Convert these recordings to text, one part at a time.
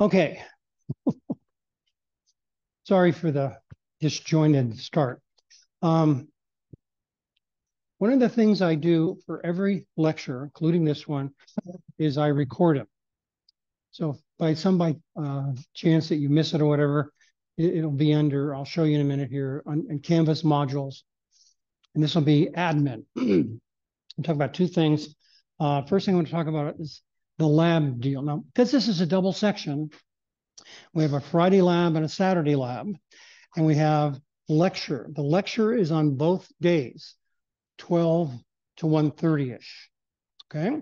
Okay. Sorry for the disjointed start. Um, one of the things I do for every lecture, including this one, is I record it. So by some by uh, chance that you miss it or whatever, it, will be under, I'll show you in a minute here, on, on Canvas modules. And this will be admin. I'll talk about two things. Uh, first thing I want to talk about is the lab deal. Now, because this is a double section, we have a Friday lab and a Saturday lab, and we have lecture. The lecture is on both days, 12 to 1.30ish, okay?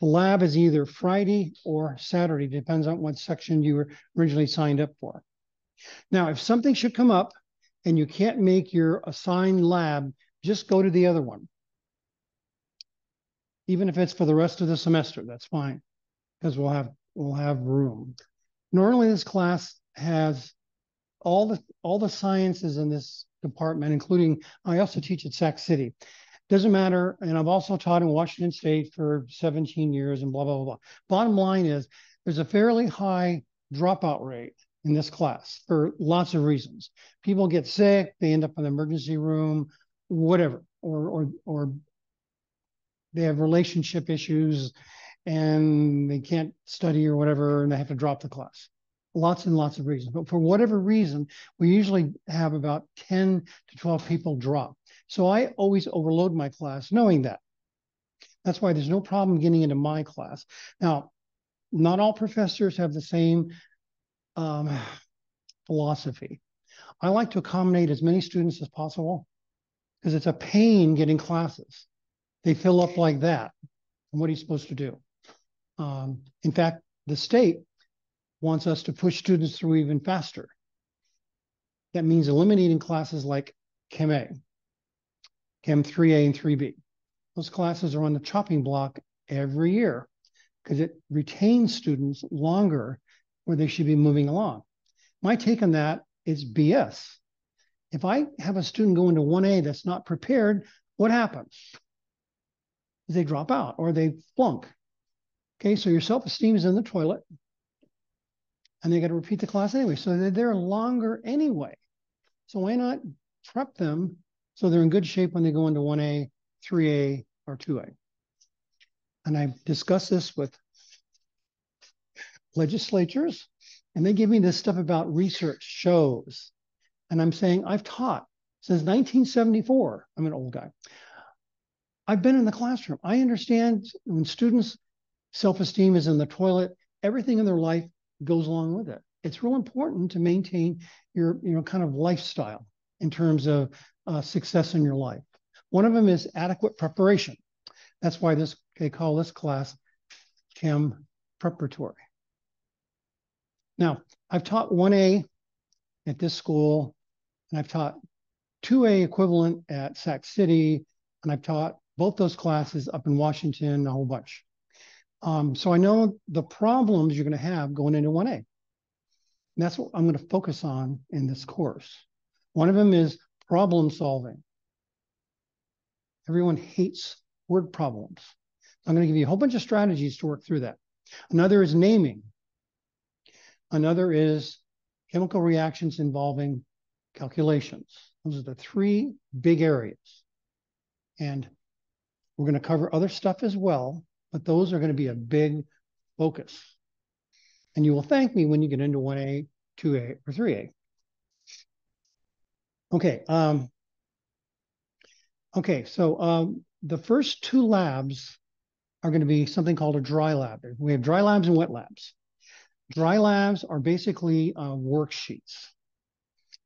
The lab is either Friday or Saturday, depends on what section you were originally signed up for. Now, if something should come up and you can't make your assigned lab, just go to the other one. Even if it's for the rest of the semester, that's fine, because we'll have we'll have room. Normally, this class has all the all the sciences in this department, including I also teach at Sac City. Doesn't matter, and I've also taught in Washington State for 17 years, and blah blah blah. blah. Bottom line is, there's a fairly high dropout rate in this class for lots of reasons. People get sick, they end up in the emergency room, whatever, or or or they have relationship issues and they can't study or whatever, and they have to drop the class. Lots and lots of reasons. But for whatever reason, we usually have about 10 to 12 people drop. So I always overload my class knowing that. That's why there's no problem getting into my class. Now, not all professors have the same um, philosophy. I like to accommodate as many students as possible because it's a pain getting classes. They fill up like that. And what are you supposed to do? Um, in fact, the state wants us to push students through even faster. That means eliminating classes like Chem A, Chem 3A and 3B. Those classes are on the chopping block every year because it retains students longer where they should be moving along. My take on that is BS. If I have a student go into 1A that's not prepared, what happens? They drop out or they flunk. Okay, so your self-esteem is in the toilet and they got to repeat the class anyway. So they're longer anyway. So why not prep them so they're in good shape when they go into 1A, 3A, or 2A? And I've discussed this with legislatures, and they give me this stuff about research shows. And I'm saying, I've taught since 1974. I'm an old guy. I've been in the classroom. I understand when students' self esteem is in the toilet, everything in their life goes along with it. It's real important to maintain your you know kind of lifestyle in terms of uh, success in your life. One of them is adequate preparation. That's why this they call this class Chem Preparatory. Now, I've taught 1A at this school, and I've taught 2A equivalent at Sac City, and I've taught both those classes up in Washington, a whole bunch. Um, so I know the problems you're going to have going into 1A. And that's what I'm going to focus on in this course. One of them is problem solving. Everyone hates word problems. I'm going to give you a whole bunch of strategies to work through that. Another is naming. Another is chemical reactions involving calculations. Those are the three big areas. And we're going to cover other stuff as well, but those are going to be a big focus. And you will thank me when you get into 1A, 2A, or 3A. Okay. Um, okay, so um, the first two labs are going to be something called a dry lab. We have dry labs and wet labs. Dry labs are basically uh, worksheets.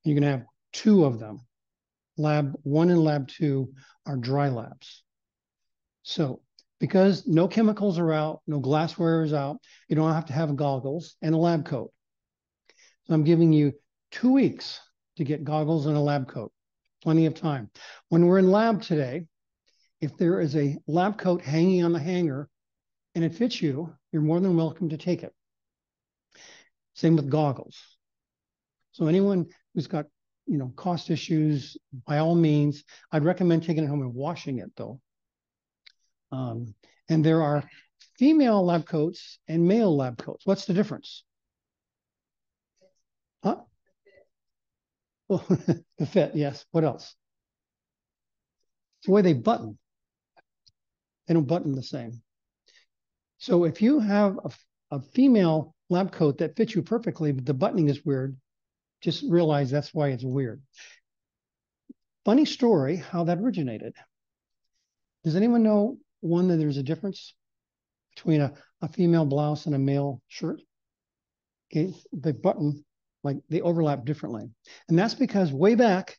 You're going to have two of them. Lab one and lab two are dry labs. So because no chemicals are out, no glassware is out, you don't have to have goggles and a lab coat. So I'm giving you two weeks to get goggles and a lab coat. Plenty of time. When we're in lab today, if there is a lab coat hanging on the hanger and it fits you, you're more than welcome to take it. Same with goggles. So anyone who's got you know cost issues, by all means, I'd recommend taking it home and washing it though. Um, and there are female lab coats and male lab coats. What's the difference? Huh? Well, oh, the fit, yes. What else? It's the way they button. They don't button the same. So if you have a, a female lab coat that fits you perfectly, but the buttoning is weird, just realize that's why it's weird. Funny story how that originated. Does anyone know one that there's a difference between a, a female blouse and a male shirt? Okay, the button, like they overlap differently. And that's because way back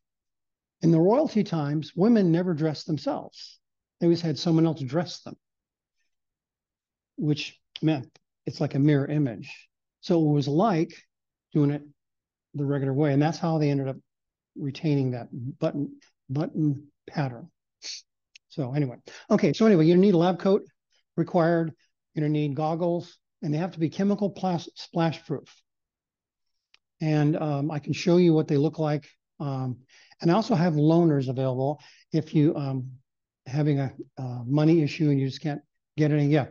in the royalty times, women never dressed themselves. They always had someone else dress them, which meant it's like a mirror image. So it was like doing it the regular way. And that's how they ended up retaining that button button pattern. So anyway, okay. So anyway, you need a lab coat required. You're gonna need goggles, and they have to be chemical splash proof. And um, I can show you what they look like. Um, and I also have loaners available if you um, having a uh, money issue and you just can't get any. Yeah.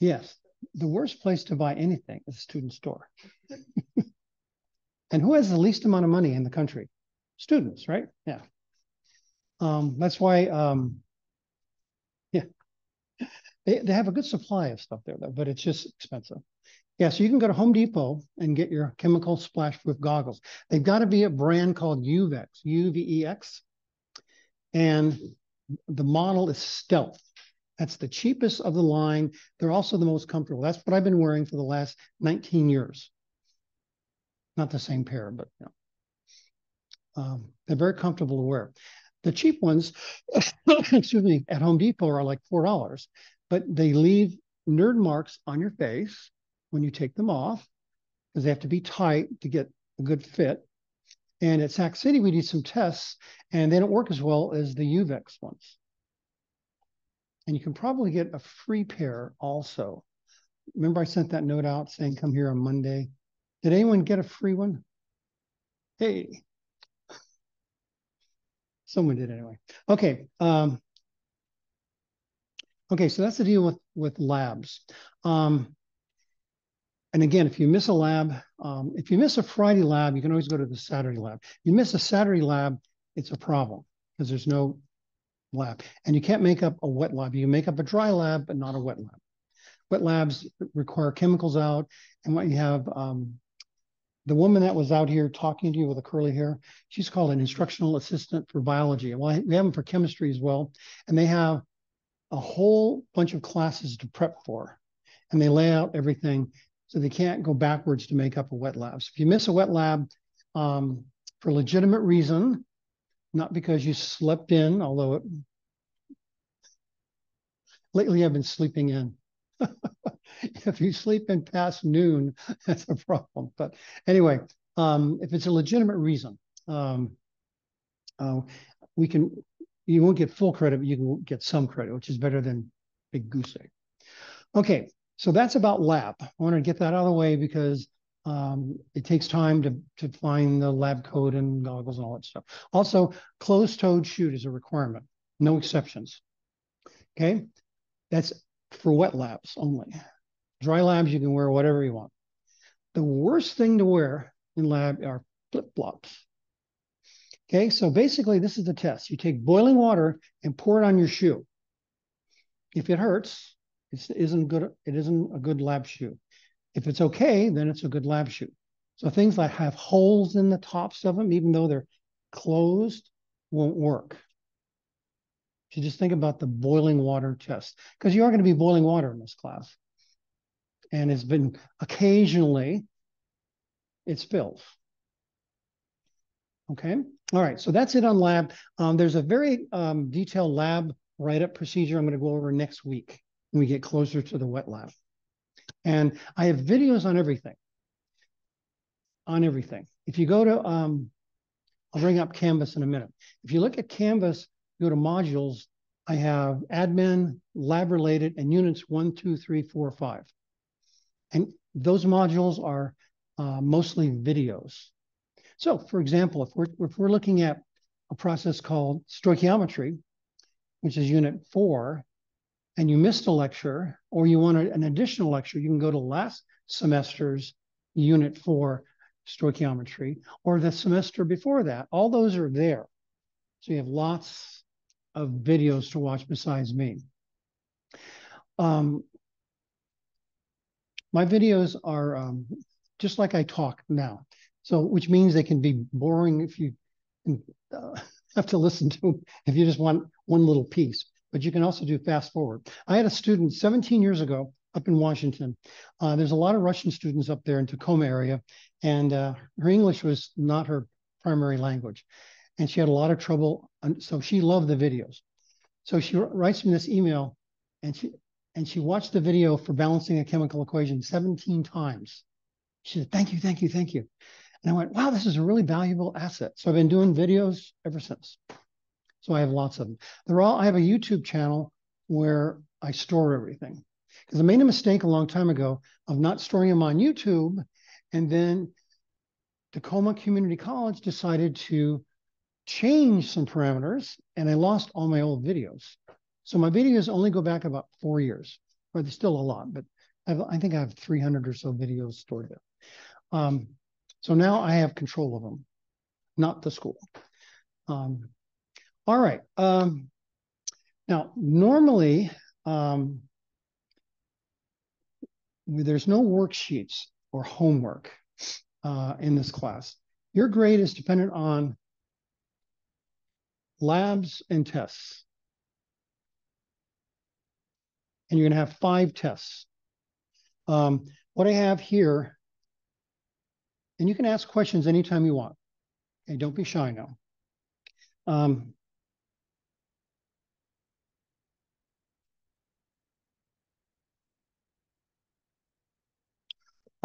Yes, the worst place to buy anything is a student store. and who has the least amount of money in the country? Students, right? Yeah. Um, that's why, um, yeah, they, they have a good supply of stuff there, though, but it's just expensive. Yeah, so you can go to Home Depot and get your chemical splash proof goggles. They've got to be a brand called UVEX, U-V-E-X. And the model is Stealth. That's the cheapest of the line. They're also the most comfortable. That's what I've been wearing for the last 19 years. Not the same pair, but you know. um, they're very comfortable to wear. The cheap ones, excuse me, at Home Depot are like $4, but they leave nerd marks on your face when you take them off because they have to be tight to get a good fit. And at Sac City, we did some tests and they don't work as well as the UVEX ones. And you can probably get a free pair also. Remember I sent that note out saying come here on Monday. Did anyone get a free one? Hey. Someone did anyway. Okay. Um, okay, so that's the deal with, with labs. Um, and again, if you miss a lab, um, if you miss a Friday lab, you can always go to the Saturday lab. If you miss a Saturday lab, it's a problem because there's no lab. And you can't make up a wet lab. You can make up a dry lab, but not a wet lab. Wet labs require chemicals out. And what you have, um, the woman that was out here talking to you with the curly hair, she's called an instructional assistant for biology. Well, we have them for chemistry as well. And they have a whole bunch of classes to prep for. And they lay out everything so they can't go backwards to make up a wet lab. So if you miss a wet lab um, for legitimate reason, not because you slept in, although it, lately I've been sleeping in. if you sleep in past noon, that's a problem. But anyway, um, if it's a legitimate reason, um, uh, we can, you won't get full credit, but you can get some credit, which is better than big goose egg. Okay, so that's about lab. I want to get that out of the way because um, it takes time to, to find the lab coat and goggles and all that stuff. Also, closed-toed chute is a requirement, no exceptions. Okay, that's for wet labs only. Dry labs, you can wear whatever you want. The worst thing to wear in lab are flip-flops. Okay, so basically this is the test. You take boiling water and pour it on your shoe. If it hurts, it isn't good. It isn't a good lab shoe. If it's okay, then it's a good lab shoe. So things that have holes in the tops of them, even though they're closed, won't work. Just think about the boiling water test, because you are going to be boiling water in this class. And it's been occasionally, it spills. Okay. All right. So that's it on lab. Um, there's a very um, detailed lab write-up procedure I'm going to go over next week when we get closer to the wet lab. And I have videos on everything, on everything. If you go to, um, I'll bring up Canvas in a minute. If you look at Canvas, go to modules, I have admin, lab related, and units one, two, three, four, five. And those modules are uh, mostly videos. So for example, if we're, if we're looking at a process called stoichiometry, which is unit four, and you missed a lecture or you want an additional lecture, you can go to last semester's unit four stoichiometry or the semester before that. All those are there. So you have lots of videos to watch besides me. Um, my videos are um, just like I talk now. So, which means they can be boring if you uh, have to listen to them if you just want one little piece. But you can also do fast forward. I had a student 17 years ago up in Washington. Uh, there's a lot of Russian students up there in Tacoma area, and uh, her English was not her primary language, and she had a lot of trouble. So she loved the videos. So she writes me this email, and she and she watched the video for balancing a chemical equation 17 times. She said, "Thank you, thank you, thank you." And I went, "Wow, this is a really valuable asset." So I've been doing videos ever since. So I have lots of them. They're all. I have a YouTube channel where I store everything because I made a mistake a long time ago of not storing them on YouTube. And then Tacoma Community College decided to change some parameters and I lost all my old videos. So my videos only go back about four years, but there's still a lot, but I've, i think I have 300 or so videos stored there. Um, so now I have control of them, not the school. Um, all right. Um, now, normally, um, there's no worksheets or homework uh, in this class. Your grade is dependent on labs and tests. And you're going to have five tests. Um, what I have here, and you can ask questions anytime you want. Okay, don't be shy now. Um,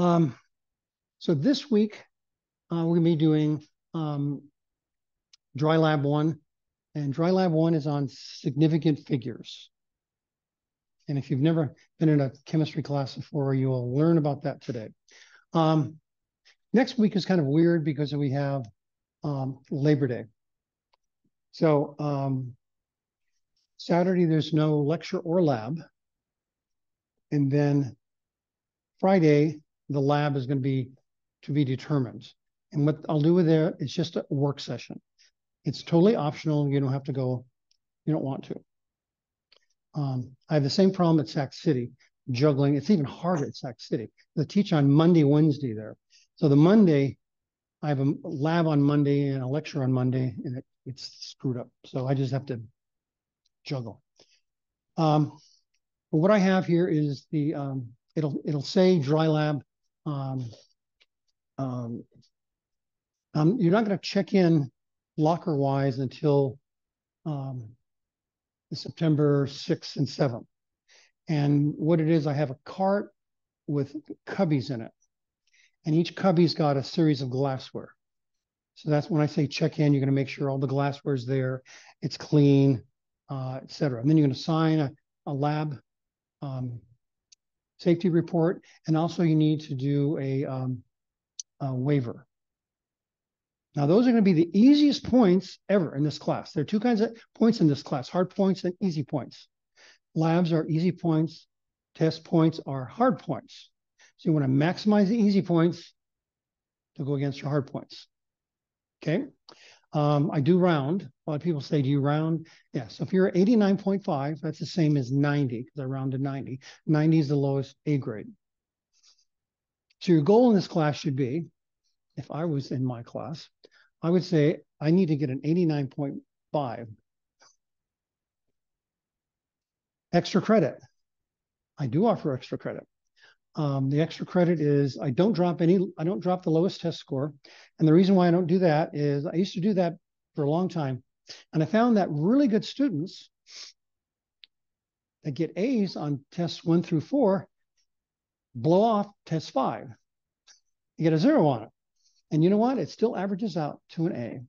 Um, so this week, uh, we're gonna be doing um, Dry Lab one, and Dry Lab one is on significant figures. And if you've never been in a chemistry class before, you will learn about that today. Um, next week is kind of weird because we have um, Labor Day. So um, Saturday, there's no lecture or lab. And then Friday, the lab is going to be to be determined. And what I'll do with there, it's just a work session. It's totally optional. You don't have to go, you don't want to. Um, I have the same problem at Sac City, juggling. It's even harder at Sac City. I teach on Monday, Wednesday there. So the Monday, I have a lab on Monday and a lecture on Monday, and it, it's screwed up. So I just have to juggle. Um, but what I have here is the, um, it'll, it'll say dry lab um, um, um, you're not going to check in locker wise until um, September 6th and 7th. And what it is, I have a cart with cubbies in it. And each cubby's got a series of glassware. So that's when I say check in, you're going to make sure all the glassware is there, it's clean, uh, et cetera. And then you're going to sign a, a lab um, safety report, and also you need to do a, um, a waiver. Now, those are going to be the easiest points ever in this class. There are two kinds of points in this class, hard points and easy points. Labs are easy points. Test points are hard points. So you want to maximize the easy points to go against your hard points. Okay. Um, I do round. A lot of people say, do you round? Yeah, so if you're at 89.5, that's the same as 90 because I rounded 90. 90 is the lowest A grade. So your goal in this class should be, if I was in my class, I would say I need to get an 89.5. Extra credit. I do offer extra credit. Um, the extra credit is I don't drop any, I don't drop the lowest test score. And the reason why I don't do that is I used to do that for a long time. And I found that really good students that get A's on tests one through four blow off test five. You get a zero on it. And you know what? It still averages out to an A.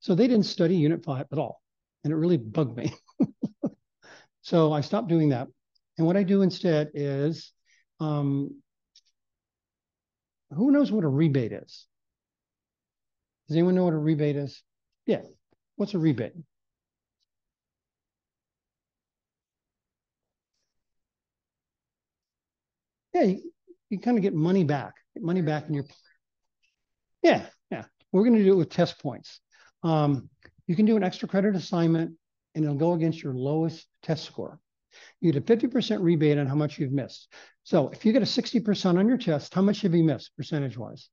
So they didn't study unit five at all. And it really bugged me. so I stopped doing that. And what I do instead is um, who knows what a rebate is? Does anyone know what a rebate is? Yeah. What's a rebate? Yeah, you kind of get money back, get money back in your. Yeah, yeah. We're going to do it with test points. Um, you can do an extra credit assignment and it'll go against your lowest test score. You get a 50% rebate on how much you've missed. So if you get a 60% on your test, how much have you missed percentage wise?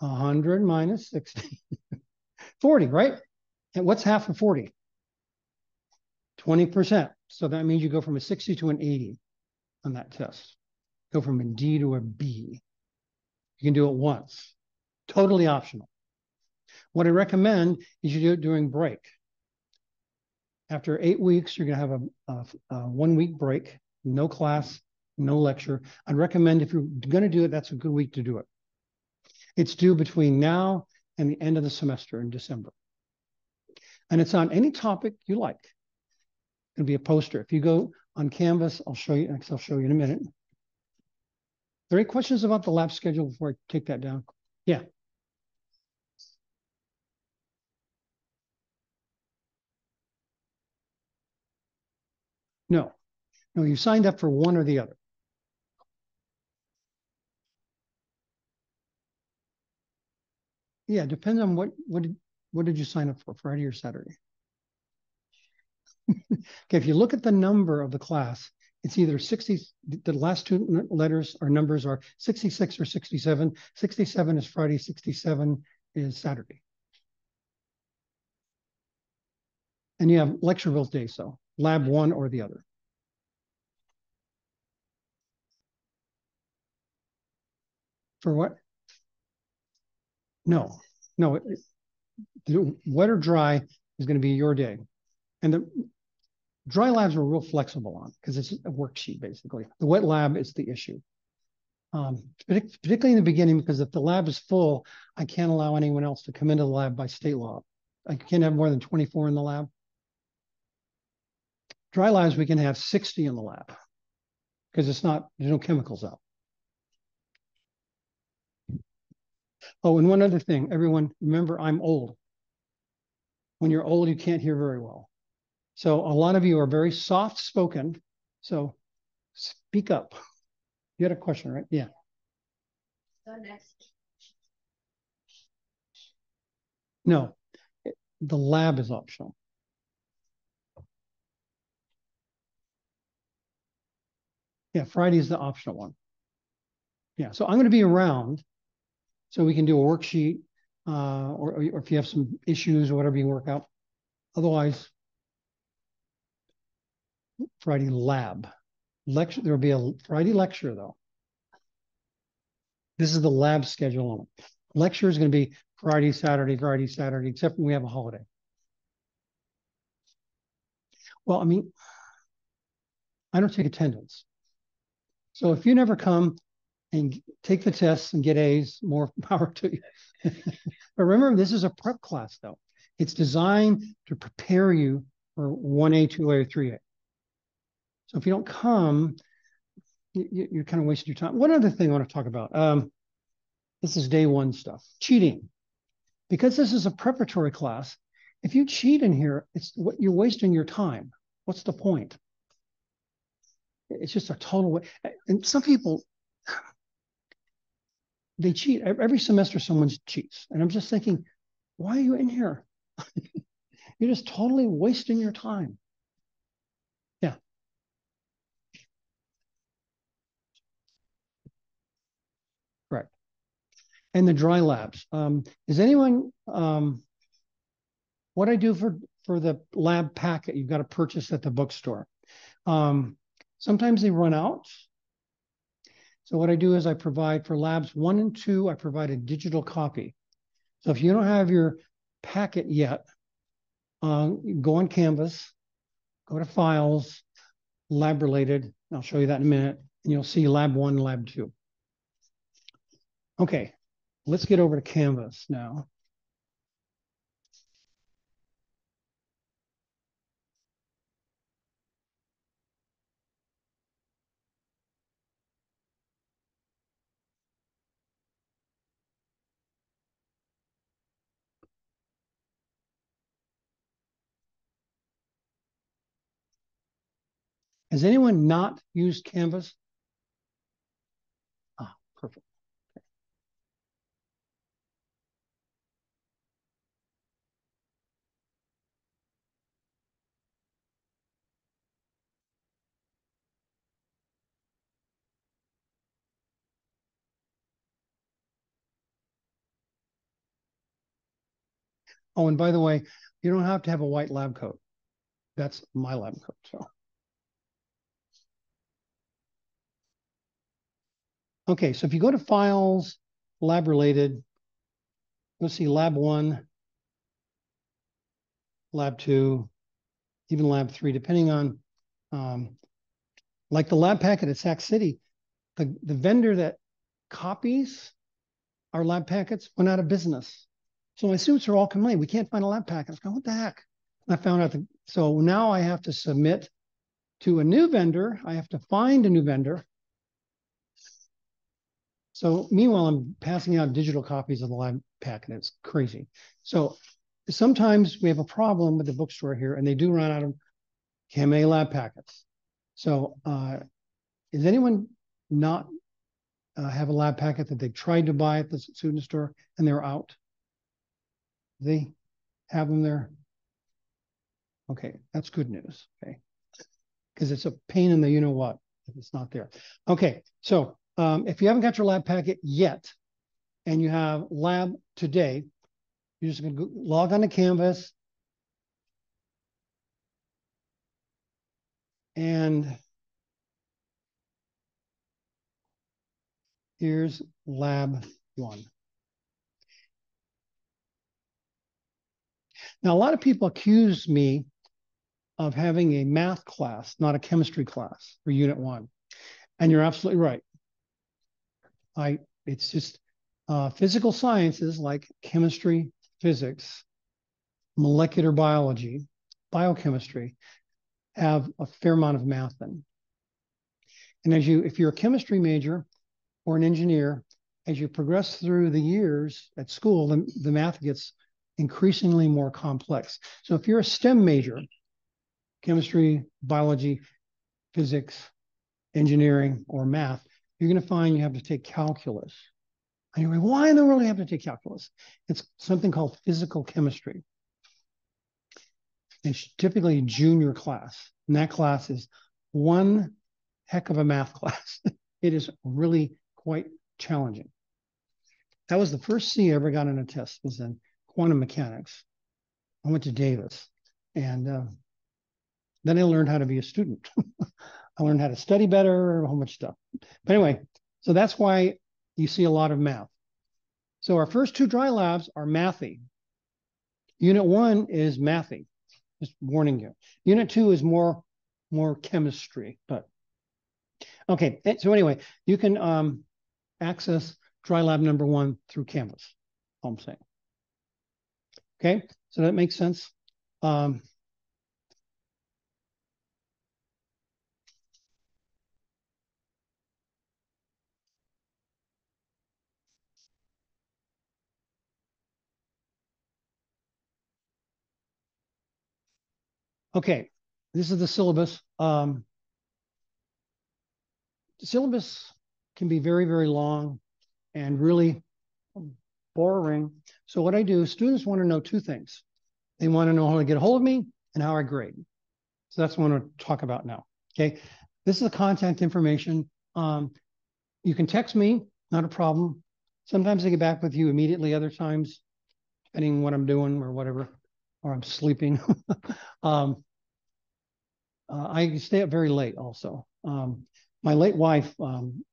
100 minus 60. 40, right? And what's half of 40? 20%. So that means you go from a 60 to an 80 on that test. Go from a D to a B. You can do it once. Totally optional. What I recommend is you do it during break. After eight weeks, you're going to have a, a, a one week break, no class, no lecture. I'd recommend if you're going to do it, that's a good week to do it. It's due between now and the end of the semester in December. And it's on any topic you like. It'll be a poster. If you go on Canvas, I'll show you, I'll show you in a minute. There any questions about the lab schedule before I take that down? Yeah. No, no, you signed up for one or the other. Yeah, depends on what what did what did you sign up for, Friday or Saturday? okay, if you look at the number of the class, it's either 60, the last two letters or numbers are 66 or 67. 67 is Friday, 67 is Saturday. And you have lecture both days, so lab one or the other. For what? No, no. It, wet or dry is going to be your day. And the dry labs are real flexible on because it's a worksheet basically. The wet lab is the issue. Um, particularly in the beginning, because if the lab is full, I can't allow anyone else to come into the lab by state law. I can't have more than 24 in the lab. Dry labs, we can have 60 in the lab because it's not, there's no chemicals out. Oh, and one other thing, everyone, remember I'm old. When you're old, you can't hear very well. So a lot of you are very soft spoken. So speak up. You had a question, right? Yeah. So next. No, the lab is optional. Yeah, Friday is the optional one. Yeah, so I'm going to be around so we can do a worksheet uh, or, or if you have some issues or whatever you work out. Otherwise, Friday lab. Lecture, there'll be a Friday lecture though. This is the lab schedule only. Lecture is going to be Friday, Saturday, Friday, Saturday, except when we have a holiday. Well, I mean, I don't take attendance. So if you never come, and take the tests and get A's, more power to you. but remember, this is a prep class, though. It's designed to prepare you for 1A, 2A, or 3A. So if you don't come, you, are kind of wasting your time. One other thing I want to talk about. Um, this is day one stuff. Cheating. Because this is a preparatory class, if you cheat in here, it's what you're wasting your time. What's the point? It's just a total. And some people, they cheat every semester. Someone cheats, and I'm just thinking, why are you in here? You're just totally wasting your time. Yeah. Correct. And the dry labs. Um, is anyone um, what I do for for the lab packet you've got to purchase at the bookstore? Um, sometimes they run out. So what I do is I provide for labs one and two, I provide a digital copy. So if you don't have your packet yet, um, go on Canvas, go to Files, Lab Related. I'll show you that in a minute, and you'll see Lab 1, Lab 2. Okay, let's get over to Canvas now. Has anyone not used Canvas? Oh, and by the way, you don't have to have a white lab coat. That's my lab coat. So. Okay, so if you go to files, lab related, let's see lab one, lab two, even lab three, depending on, um, like the lab packet at Sac City, the, the vendor that copies our lab packets went out of business. So my suits are all complaining, we can't find a lab packet. I was going, what the heck? And I found out, that, so now I have to submit to a new vendor. I have to find a new vendor. So meanwhile, I'm passing out digital copies of the lab packet. It's crazy. So sometimes we have a problem with the bookstore here, and they do run out of ChemA lab packets. So uh, is anyone not uh, have a lab packet that they tried to buy at the student store and they're out? They have them there. Okay, that's good news. Okay, because it's a pain in the you know what if it's not there. Okay, so um, if you haven't got your lab packet yet, and you have lab today, you're just going to log on to Canvas. And here's lab one. Now, a lot of people accuse me of having a math class, not a chemistry class for unit one. And you're absolutely right. I it's just uh, physical sciences like chemistry, physics, molecular biology, biochemistry have a fair amount of math in. And as you, if you're a chemistry major or an engineer, as you progress through the years at school, the, the math gets increasingly more complex. So if you're a STEM major, chemistry, biology, physics, engineering, or math, you're going to find you have to take calculus. And you're like, why in the world do you have to take calculus? It's something called physical chemistry. It's typically junior class. And that class is one heck of a math class. it is really quite challenging. That was the first C I ever got in a test was in quantum mechanics. I went to Davis and uh, then I learned how to be a student. I learned how to study better, a whole bunch of stuff. But anyway, so that's why you see a lot of math. So our first two dry labs are mathy. Unit one is mathy, just warning you. Unit two is more, more chemistry, but okay. Eh, so anyway, you can um, access dry lab number one through Canvas, I'm saying. Okay, so that makes sense. Um, Okay, this is the syllabus. Um, the syllabus can be very, very long and really boring. So what I do, students want to know two things. They want to know how to get a hold of me and how I grade. So that's what I want to talk about now. Okay, this is the contact information. Um, you can text me, not a problem. Sometimes I get back with you immediately, other times, depending on what I'm doing or whatever or I'm sleeping. um, uh, I stay up very late also. Um, my late wife, um,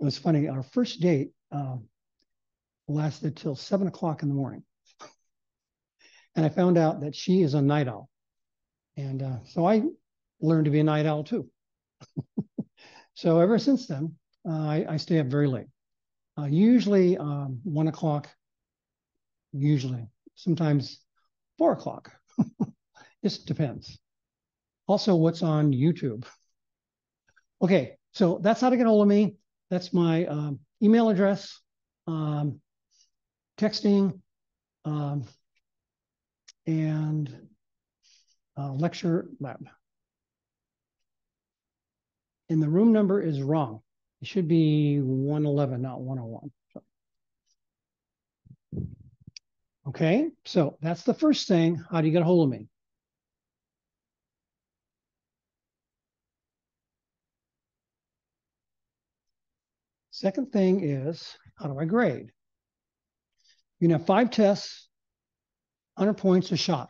it was funny, our first date um, lasted till seven o'clock in the morning. and I found out that she is a night owl. And uh, so I learned to be a night owl too. so ever since then, uh, I, I, stay up very late. Uh, usually um, one o'clock, usually sometimes four o'clock. Just depends. Also, what's on YouTube. Okay, so that's how to get hold of me. That's my um, email address, um, texting, um, and uh, lecture lab. And the room number is wrong. It should be 111, not 101. Okay, so that's the first thing. How do you get a hold of me? Second thing is, how do I grade? You can have five tests 100 points a shot.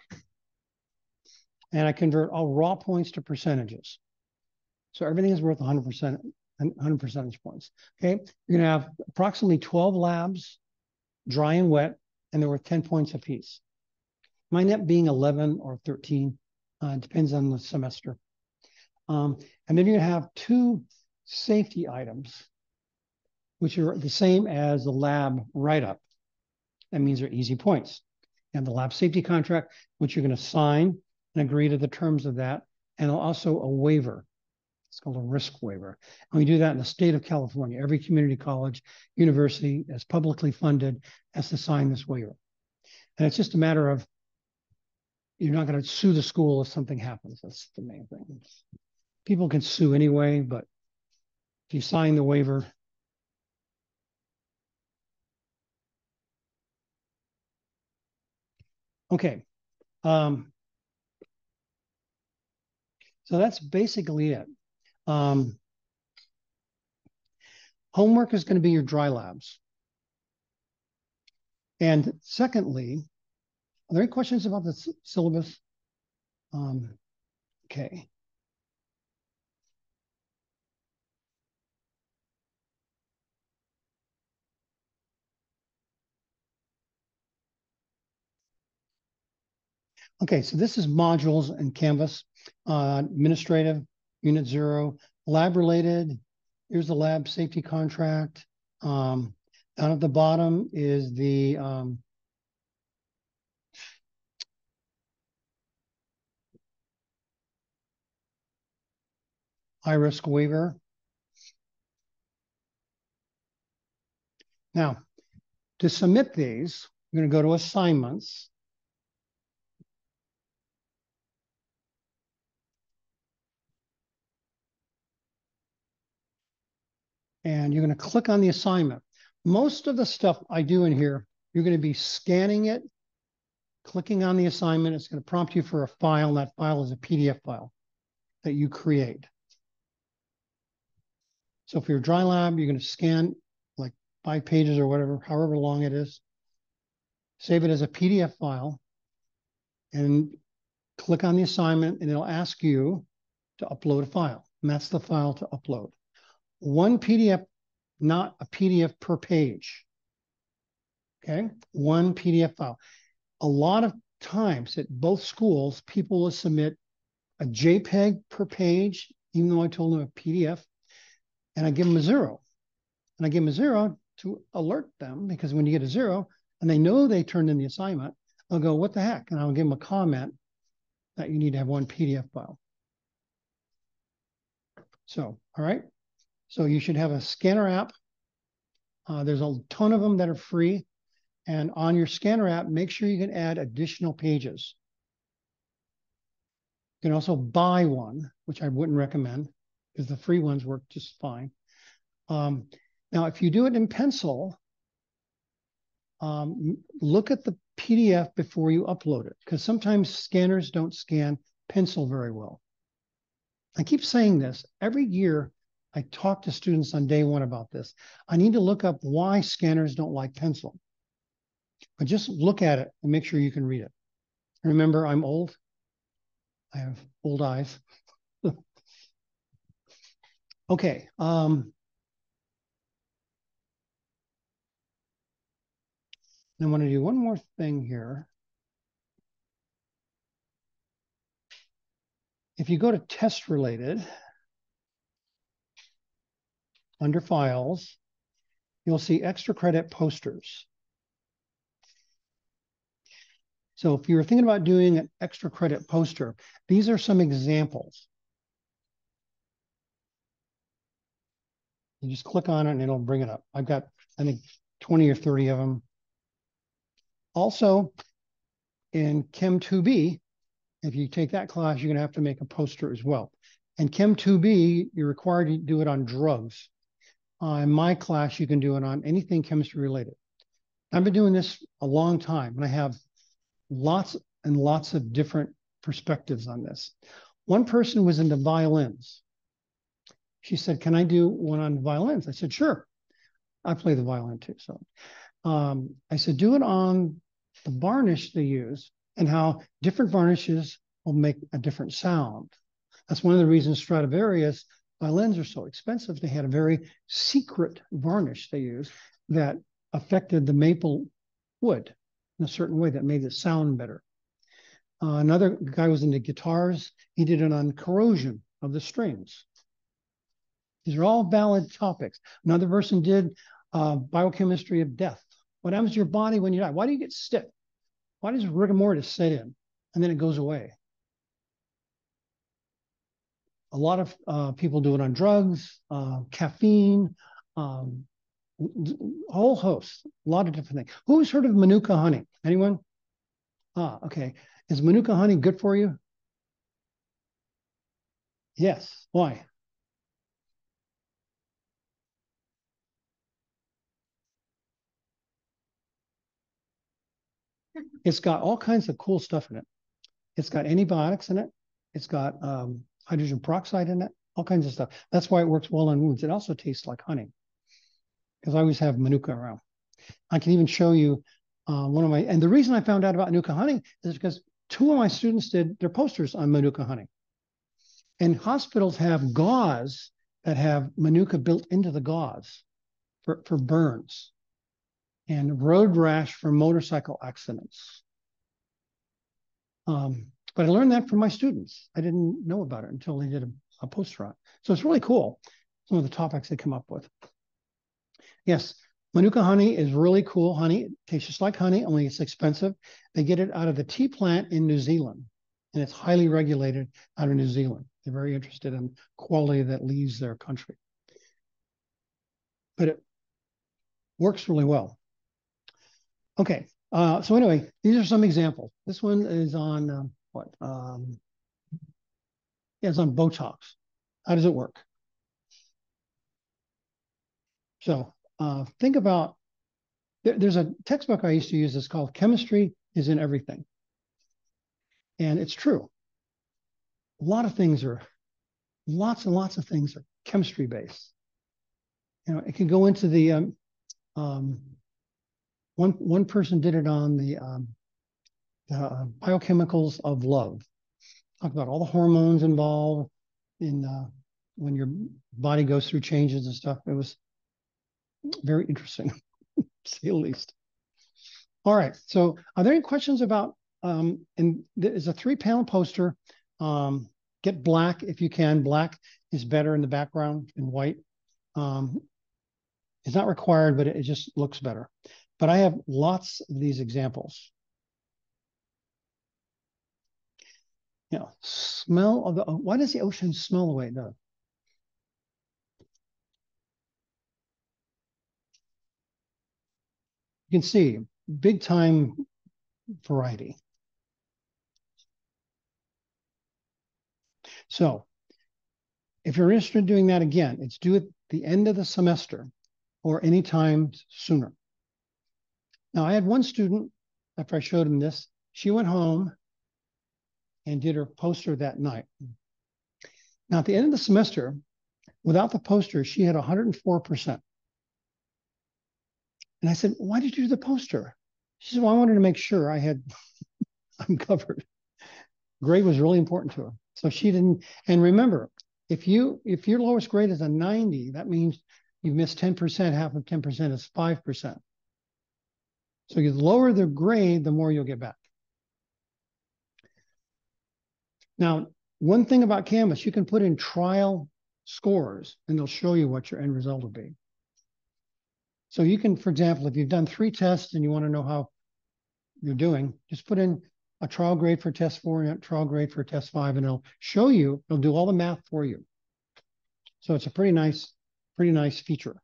And I convert all raw points to percentages. So everything is worth 100%, 100 percentage points. Okay, you're gonna have approximately 12 labs, dry and wet, and they're worth 10 points apiece. My net being 11 or 13, uh, depends on the semester. Um, and then you're gonna have two safety items, which are the same as the lab write-up. That means they're easy points. And the lab safety contract, which you're gonna sign and agree to the terms of that, and also a waiver. It's called a risk waiver. And we do that in the state of California. Every community college, university that's publicly funded has to sign this waiver. And it's just a matter of you're not going to sue the school if something happens. That's the main thing. People can sue anyway, but if you sign the waiver, okay. Um, so that's basically it. Um, homework is going to be your dry labs. And secondly, are there any questions about the syllabus? Um, okay. Okay, so this is modules and Canvas, uh, administrative, unit zero, lab related. Here's the lab safety contract. Um, down at the bottom is the um, high risk waiver. Now, to submit these, you're going to go to assignments. And you're going to click on the assignment. Most of the stuff I do in here, you're going to be scanning it, clicking on the assignment. It's going to prompt you for a file. That file is a PDF file that you create. So for your dry lab, you're going to scan like five pages or whatever, however long it is. Save it as a PDF file and click on the assignment and it'll ask you to upload a file. And that's the file to upload one PDF, not a PDF per page. Okay, one PDF file. A lot of times at both schools, people will submit a JPEG per page, even though I told them a PDF, and I give them a zero. And I give them a zero to alert them because when you get a zero and they know they turned in the assignment, they'll go, what the heck? And I'll give them a comment that you need to have one PDF file. So, all right. So you should have a scanner app. Uh, there's a ton of them that are free. And on your scanner app, make sure you can add additional pages. You can also buy one, which I wouldn't recommend because the free ones work just fine. Um, now, if you do it in pencil, um, look at the PDF before you upload it because sometimes scanners don't scan pencil very well. I keep saying this every year. I talk to students on day one about this. I need to look up why scanners don't like pencil. But just look at it and make sure you can read it. Remember, I'm old. I have old eyes. okay. Um, I want to do one more thing here. If you go to test related, under files, you'll see extra credit posters. So if you're thinking about doing an extra credit poster, these are some examples. You just click on it and it'll bring it up. I've got, I think, 20 or 30 of them. Also, in Chem 2B, if you take that class, you're going to have to make a poster as well. And Chem 2B, you're required to do it on drugs. Uh, in my class, you can do it on anything chemistry related. I've been doing this a long time and I have lots and lots of different perspectives on this. One person was into violins. She said, Can I do one on violins? I said, Sure. I play the violin too. So um, I said, Do it on the varnish they use and how different varnishes will make a different sound. That's one of the reasons Stradivarius violins are so expensive. They had a very secret varnish they used that affected the maple wood in a certain way that made it sound better. Uh, another guy was into guitars. He did it on corrosion of the strings. These are all valid topics. Another person did uh, biochemistry of death. What happens to your body when you die? Why do you get stiff? Why does rigor mortis set in and then it goes away? A lot of uh, people do it on drugs, uh, caffeine, um, whole host, a lot of different things. Who's heard of Manuka honey? Anyone? Ah, okay. Is Manuka honey good for you? Yes. Why? It's got all kinds of cool stuff in it. It's got antibiotics in it. It's got um, hydrogen peroxide in it, all kinds of stuff. That's why it works well on wounds. It also tastes like honey because I always have Manuka around. I can even show you uh, one of my, and the reason I found out about Manuka honey is because two of my students did their posters on Manuka honey. And hospitals have gauze that have Manuka built into the gauze for, for burns and road rash for motorcycle accidents. Um, but I learned that from my students. I didn't know about it until they did a, a poster on. So it's really cool, some of the topics they come up with. Yes, Manuka honey is really cool honey. It tastes just like honey, only it's expensive. They get it out of the tea plant in New Zealand, and it's highly regulated out of New Zealand. They're very interested in quality that leaves their country. But it works really well. Okay, uh, so anyway, these are some examples. This one is on um, what? Um, yeah, it's on Botox. How does it work? So uh, think about there, there's a textbook I used to use that's called Chemistry is in Everything. And it's true. A lot of things are, lots and lots of things are chemistry based. You know, it can go into the, um, um, one, one person did it on the, um, the uh, biochemicals of love. Talk about all the hormones involved in uh, when your body goes through changes and stuff. It was very interesting, to say the least. All right. So, are there any questions about? Um, and there's a three-panel poster. Um, get black if you can. Black is better in the background than white. Um, it's not required, but it, it just looks better. But I have lots of these examples. You know, smell of the. Why does the ocean smell the way it does? you can see big time variety. So if you're interested in doing that again, it's due at the end of the semester or anytime sooner. Now, I had one student, after I showed him this, she went home and did her poster that night. Now, at the end of the semester, without the poster, she had 104%. And I said, why did you do the poster? She said, well, I wanted to make sure I had, I'm covered. Grade was really important to her. So she didn't, and remember, if you, if your lowest grade is a 90, that means you've missed 10%, half of 10% is 5%. So you lower the grade, the more you'll get back. Now, one thing about Canvas, you can put in trial scores and they'll show you what your end result will be. So you can, for example, if you've done three tests and you want to know how you're doing, just put in a trial grade for test four and a trial grade for test five, and it'll show you, it'll do all the math for you. So it's a pretty nice, pretty nice feature.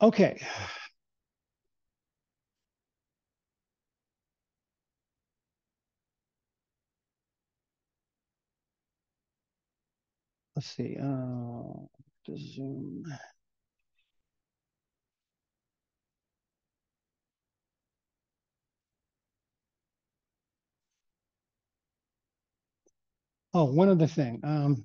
Okay. Let's see, uh, Zoom. Oh, one other thing. Um,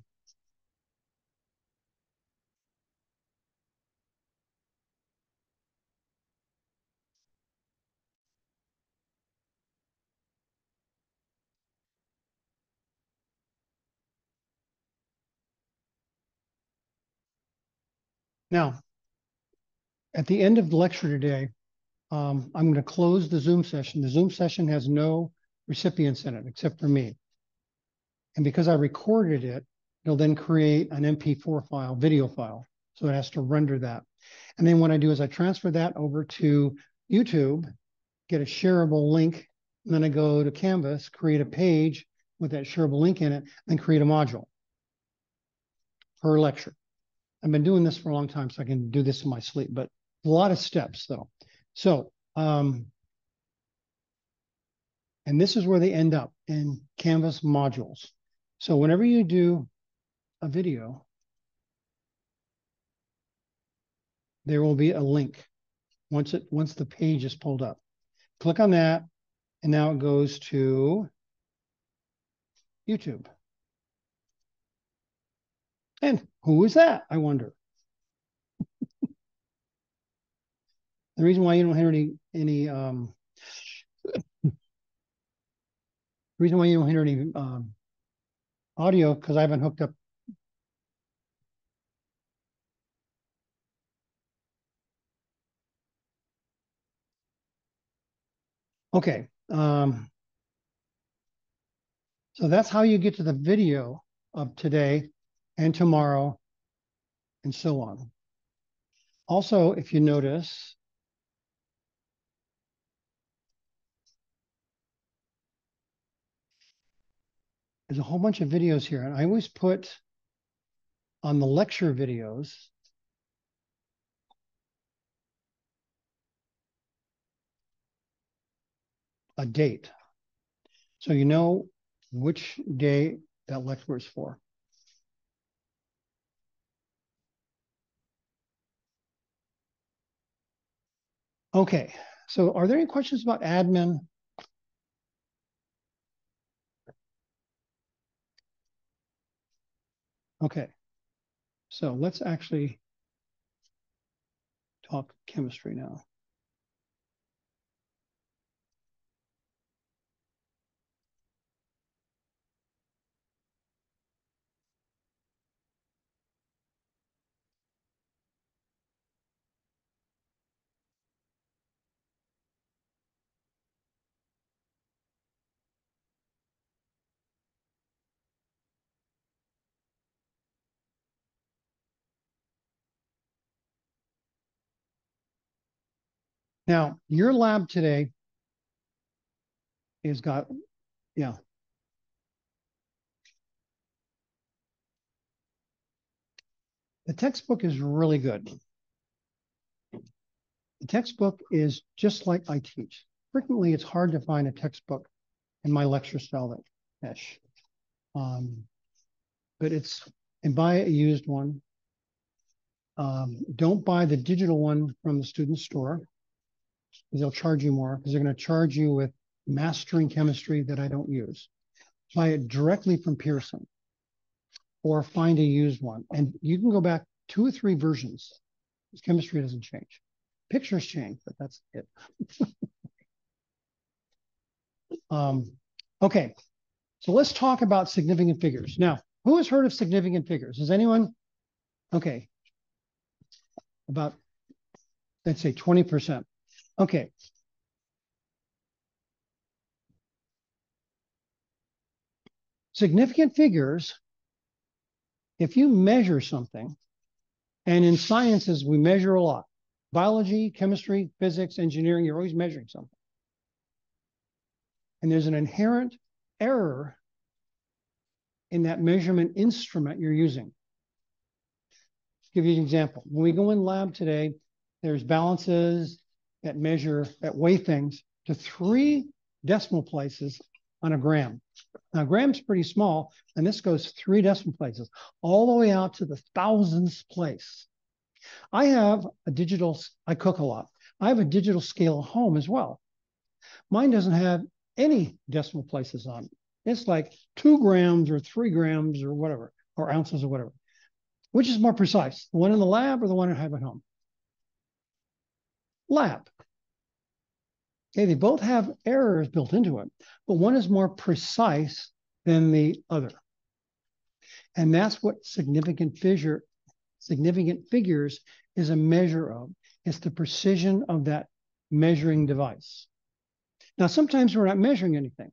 Now, at the end of the lecture today, um, I'm going to close the Zoom session. The Zoom session has no recipients in it except for me. And because I recorded it, it'll then create an MP4 file, video file. So it has to render that. And then what I do is I transfer that over to YouTube, get a shareable link, and then I go to Canvas, create a page with that shareable link in it, and create a module per lecture. I've been doing this for a long time, so I can do this in my sleep, but a lot of steps though. So, um, and this is where they end up in Canvas modules. So whenever you do a video, there will be a link once it once the page is pulled up. Click on that, and now it goes to YouTube. And who is that, I wonder? the reason why you don't hear any any um the reason why you don't hear any um audio because I haven't hooked up. Okay. Um, so that's how you get to the video of today and tomorrow and so on. Also, if you notice, there's a whole bunch of videos here. And I always put on the lecture videos, a date. So you know which day that lecture is for. Okay, so are there any questions about admin? Okay, so let's actually talk chemistry now. Now, your lab today is got, yeah. The textbook is really good. The textbook is just like I teach. Frequently, it's hard to find a textbook in my lecture style that ish. Um, but it's, and buy a used one. Um, don't buy the digital one from the student store they'll charge you more because they're going to charge you with mastering chemistry that I don't use. Buy it directly from Pearson or find a used one. And you can go back two or three versions. Chemistry doesn't change. Pictures change, but that's it. um, okay, so let's talk about significant figures. Now, who has heard of significant figures? Has anyone? Okay, about, let's say 20%. Okay. Significant figures, if you measure something, and in sciences, we measure a lot. Biology, chemistry, physics, engineering, you're always measuring something. And there's an inherent error in that measurement instrument you're using. give you an example. When we go in lab today, there's balances, that measure, that weigh things to three decimal places on a gram. Now, gram's pretty small, and this goes three decimal places, all the way out to the thousandths place. I have a digital, I cook a lot. I have a digital scale at home as well. Mine doesn't have any decimal places on it. It's like two grams or three grams or whatever, or ounces or whatever. Which is more precise, the one in the lab or the one I have at home? Okay, they both have errors built into it, but one is more precise than the other. And that's what significant figure, significant figures is a measure of. It's the precision of that measuring device. Now, sometimes we're not measuring anything.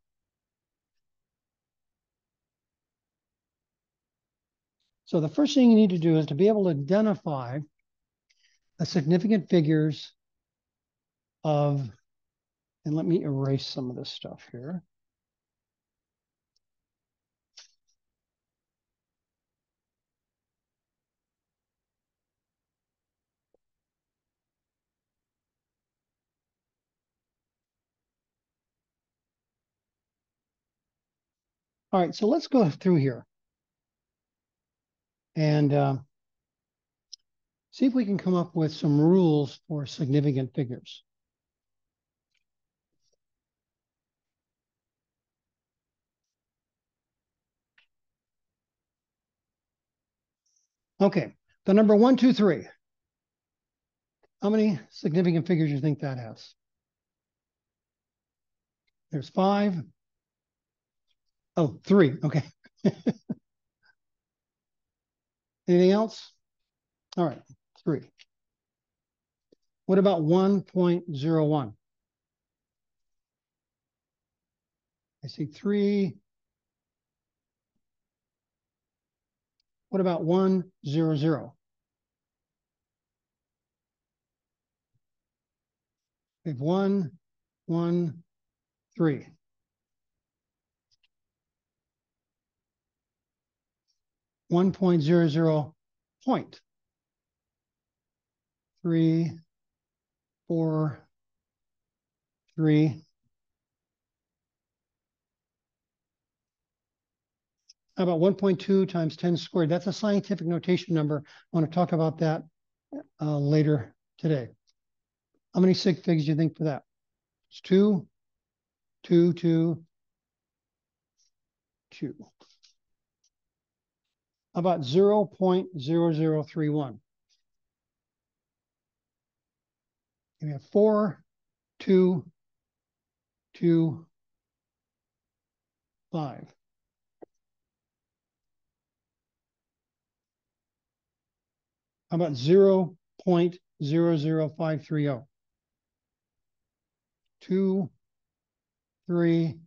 So the first thing you need to do is to be able to identify the significant figures of, and let me erase some of this stuff here. All right, so let's go through here and uh, see if we can come up with some rules for significant figures. Okay, the number one, two, three. How many significant figures do you think that has? There's five. Oh, three. Okay. Anything else? All right, three. What about 1.01? I see three. What about 100? We have one, one, three. One point zero zero point. Three, four, three. About 1.2 times 10 squared? That's a scientific notation number. I want to talk about that uh, later today. How many sig figs do you think for that? It's two, two, two, two. About 0 0.0031? We have four, two, two, five. How about 0 0.00530? Two, three,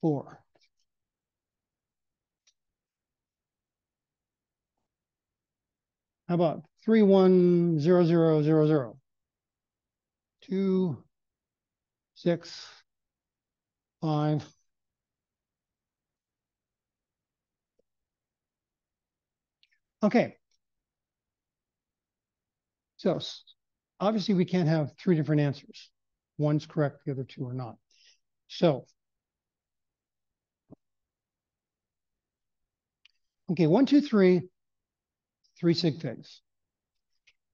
four. How about three one zero zero zero zero? Two, six, five. Okay. So obviously we can't have three different answers. One's correct, the other two are not. So, okay, one, two, three, three sig figs.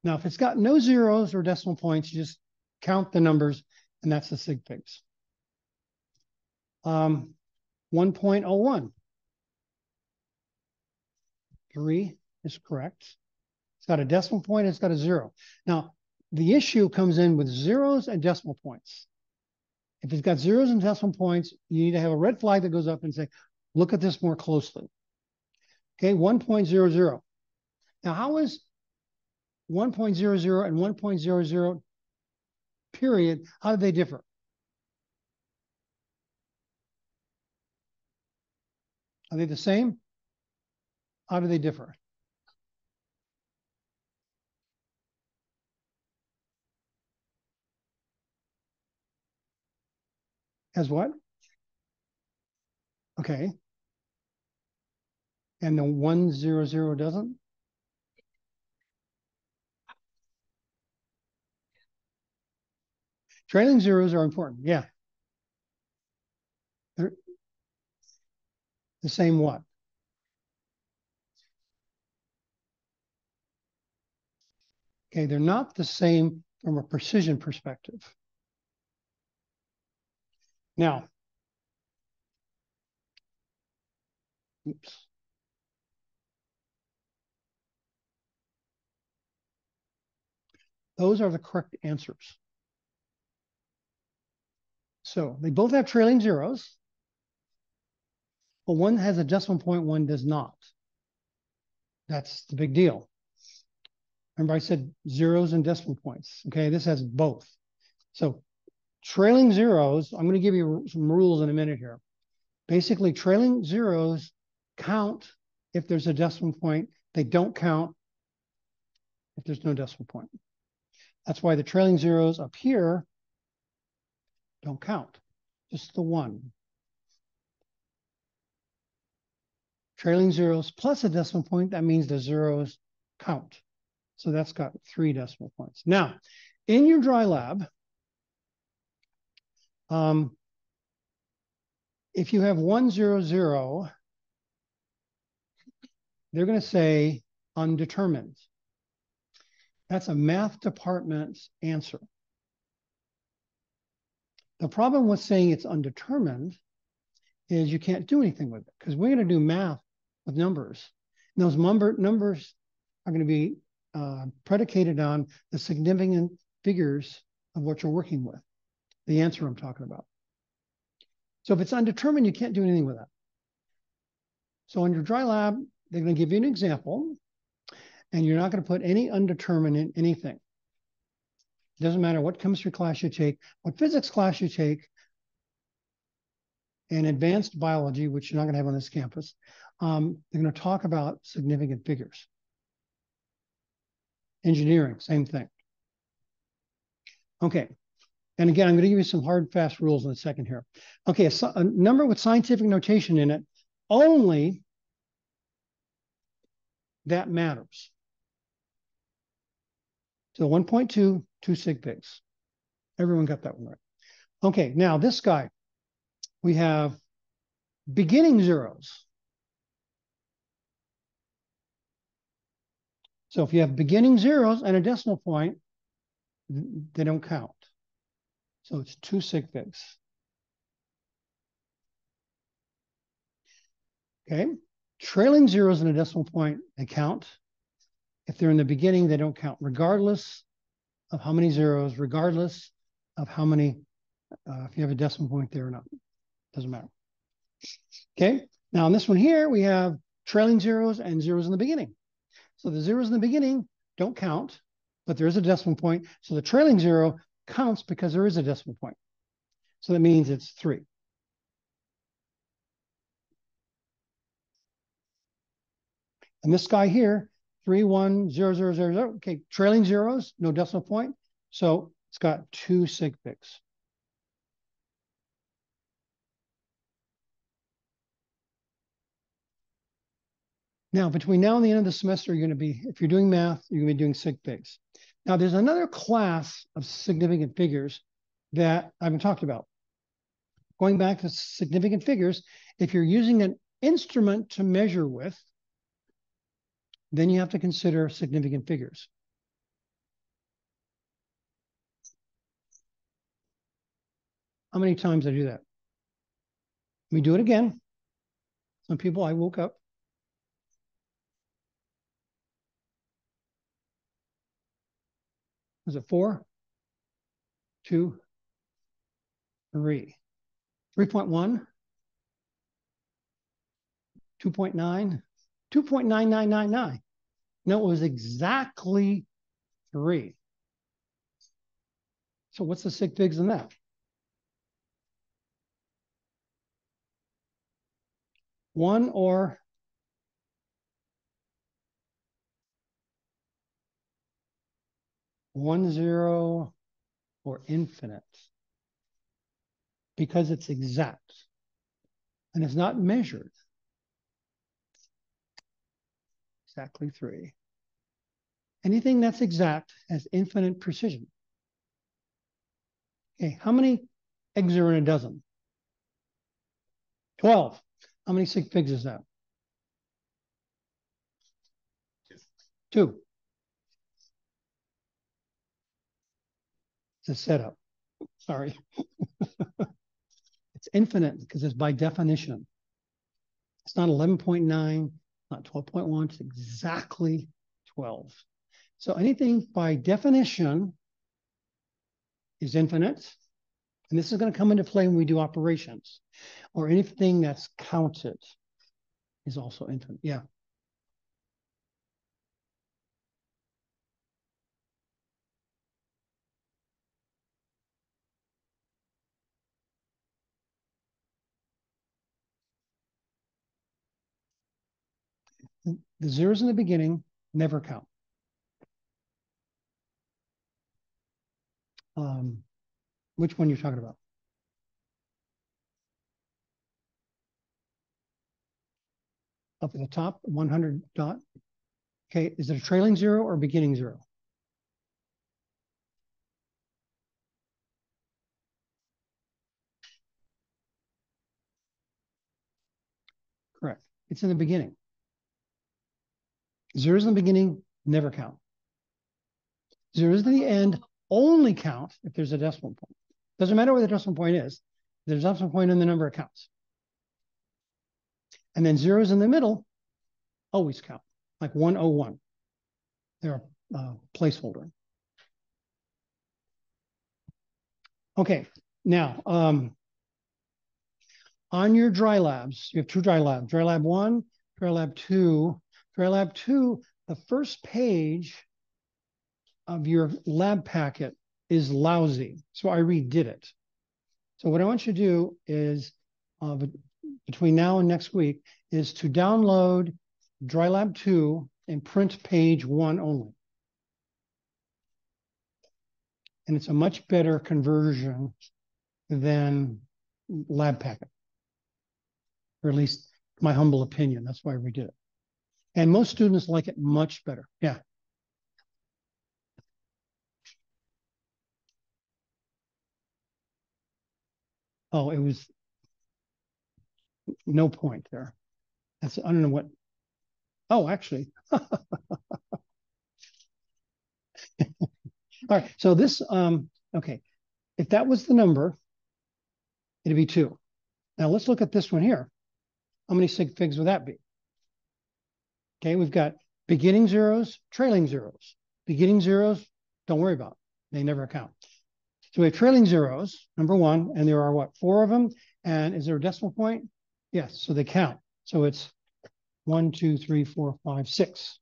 Now, if it's got no zeros or decimal points, you just count the numbers, and that's the sig figs. Um, 1.01. Three is correct. Got a decimal point, it's got a zero. Now, the issue comes in with zeros and decimal points. If it's got zeros and decimal points, you need to have a red flag that goes up and say, look at this more closely. Okay, 1.00. Now, how is 1.00 and 1.00 period, how do they differ? Are they the same? How do they differ? As what? Okay. And the 100 doesn't? Trailing zeros are important. Yeah. They're the same what? Okay, they're not the same from a precision perspective. Now, oops. Those are the correct answers. So they both have trailing zeros, but one has a decimal point, one does not. That's the big deal. Remember I said zeros and decimal points. Okay, this has both. So trailing zeros, I'm going to give you some rules in a minute here. Basically, trailing zeros count if there's a decimal point. They don't count if there's no decimal point. That's why the trailing zeros up here don't count, just the one. Trailing zeros plus a decimal point, that means the zeros count. So that's got three decimal points. Now, in your dry lab, um, if you have 100, they're going to say undetermined. That's a math department's answer. The problem with saying it's undetermined is you can't do anything with it because we're going to do math with numbers. And those number, numbers are going to be uh, predicated on the significant figures of what you're working with, the answer I'm talking about. So if it's undetermined, you can't do anything with that. So in your dry lab, they're going to give you an example, and you're not going to put any undetermined in anything. It doesn't matter what chemistry class you take, what physics class you take, and advanced biology, which you're not going to have on this campus, um, they're going to talk about significant figures. Engineering, same thing. Okay. And again, I'm going to give you some hard, fast rules in a second here. Okay, a, a number with scientific notation in it, only that matters. So 1.2, two sig figs. Everyone got that one right. Okay, now this guy, we have beginning zeros. So if you have beginning zeros and a decimal point, they don't count. So it's two sig figs. Okay, trailing zeros in a decimal point, they count. If they're in the beginning, they don't count, regardless of how many zeros, regardless of how many, uh, if you have a decimal point there or not. Doesn't matter. Okay, now on this one here, we have trailing zeros and zeros in the beginning. So the zeros in the beginning don't count, but there is a decimal point. So the trailing zero counts because there is a decimal point. So that means it's three. And this guy here, three, one, zero, zero, zero, zero. Okay, trailing zeros, no decimal point. So it's got two sig figs. Now, between now and the end of the semester, you're going to be, if you're doing math, you're going to be doing sig figs. Now, there's another class of significant figures that I haven't talked about. Going back to significant figures, if you're using an instrument to measure with, then you have to consider significant figures. How many times I do that? Let me do it again. Some people, I woke up. Was it four? Two? Three? 3.1? 2.9? 2.9999. No, it was exactly three. So what's the sig figs in that? One or one zero or infinite because it's exact and it's not measured. Exactly three. Anything that's exact has infinite precision. Okay, how many eggs are in a dozen? 12. How many sig figs is that? Two. It's a setup. Sorry. it's infinite because it's by definition. It's not 11.9, not 12.1, it's exactly 12. So anything by definition is infinite. And this is going to come into play when we do operations. Or anything that's counted is also infinite. Yeah. The zeros in the beginning never count. Um, which one you're talking about? Up at the top, 100 dot. Okay, is it a trailing zero or beginning zero? Correct. It's in the beginning. Zeros in the beginning never count. Zeros in the end only count if there's a decimal point. Doesn't matter where the decimal point is. There's a decimal point in the number of counts. And then zeros in the middle always count, like 101. They're a uh, placeholder. Okay, now um, on your dry labs, you have two dry labs, dry lab one, dry lab two. Dry lab two, the first page of your lab packet is lousy. So I redid it. So what I want you to do is uh, between now and next week is to download DryLab 2 and print page one only. And it's a much better conversion than lab packet, or at least my humble opinion. That's why we did it. And most students like it much better. Yeah. Oh, it was no point there. That's I don't know what. Oh, actually. All right. So this um okay. If that was the number, it'd be two. Now let's look at this one here. How many sig figs would that be? Okay, we've got beginning zeros, trailing zeros. Beginning zeros, don't worry about. They never count. So we have trailing zeros, number one, and there are what, four of them? And is there a decimal point? Yes, so they count. So it's one, two, three, four, five, six.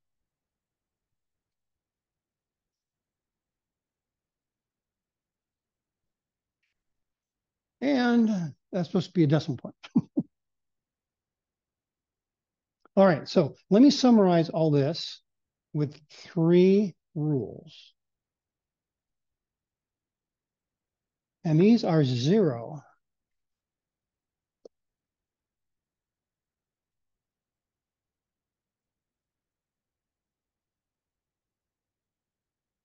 And that's supposed to be a decimal point. all right, so let me summarize all this with three rules. And these are zero.